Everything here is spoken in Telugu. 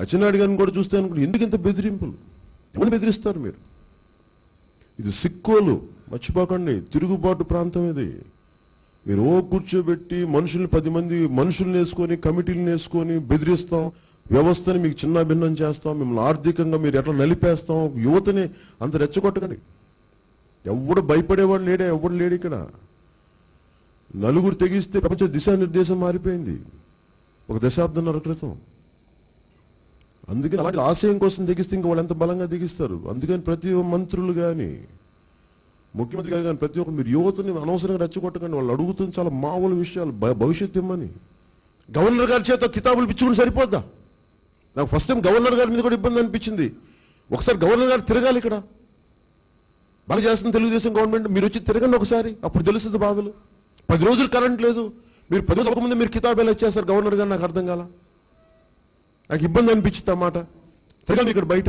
అచ్చెన్నాయుడు గారిని కూడా చూస్తే అనుకుంటే ఎందుకు ఇంత బెదిరింపులు? ఎవరు బెదిరిస్తారు మీరు? ఇది సిక్కోలు మర్చిపోకండి తిరుగుబాటు ప్రాంతం ఇది. మీరు ఓ కూర్చోబెట్టి మనుషుల్ని పది మంది మనుషుల్ని వేసుకొని కమిటీలను వేసుకొని బెదిరిస్తాం వ్యవస్థని మీకు చిన్న భిన్నం చేస్తాం మిమ్మల్ని ఆర్థికంగా మీరు ఎట్లా నలిపేస్తాం యువతని అంత రెచ్చగొట్టకండి. ఎవడు భయపడేవాడు లేడే ఎవడు లేడు ఇక్కడ. నలుగురు తెగిస్తే ప్రపంచ దిశానిర్దేశం మారిపోయింది. ఒక దశాబ్దంన్నర క్రితం. అందుకని అలాంటి ఆశయం కోసం దిగిస్తే ఇంకా వాళ్ళు ఎంత బలంగా దిగిస్తారు అందుకని ప్రతి మంత్రులు కానీ ముఖ్యమంత్రి గారు కానీ ప్రతి ఒక్కరు మీరు యువతని అనవసరంగా రెచ్చగొట్టకండి. వాళ్ళు అడుగుతుంది చాలా మామూలు విషయాలు. భవిష్యత్తు ఇమ్మని. గవర్నర్ గారి చేత కితాబులు పిచ్చుకుని సరిపోద్దా? నాకు ఫస్ట్ టైం గవర్నర్ గారి మీద కూడా ఇబ్బంది అనిపించింది. ఒకసారి గవర్నర్ గారు తిరగాలి ఇక్కడ. బాగా చేస్తుంది తెలుగుదేశం గవర్నమెంట్. మీరు వచ్చి తిరగండి ఒకసారి. అప్పుడు తెలుస్తుంది బాధలు. పది రోజులు కరెంట్ లేదు. మీరు పది రోజులు ముందు మీరు కితాబేలా ఎలా ఇచ్చేస్తారు? గవర్నర్ గారు నాకు అర్థం కాలా. నాకు ఇబ్బంది అనిపించింది అన్నమాట తిరగండి ఇక్కడ బయట.